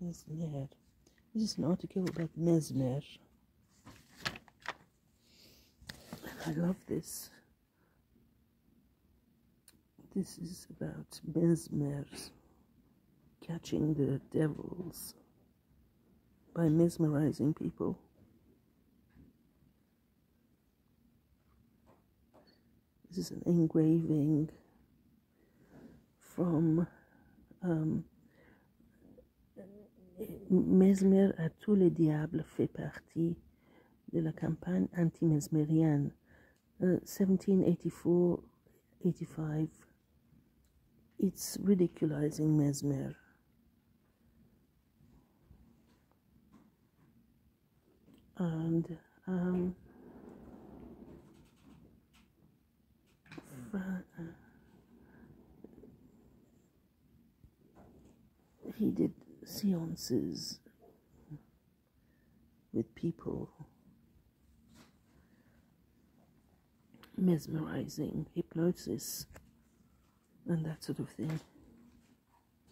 Mesmer. This is an article about Mesmer. I love this. This is about mesmers catching the devils by mesmerizing people. This is an engraving from um, Mesmer à tous les diables fait partie de la campagne anti-mesmérienne 1784-85. Uh, it's ridiculizing Mesmer. And um, he did seances with people, mesmerizing, hypnosis, and that sort of thing.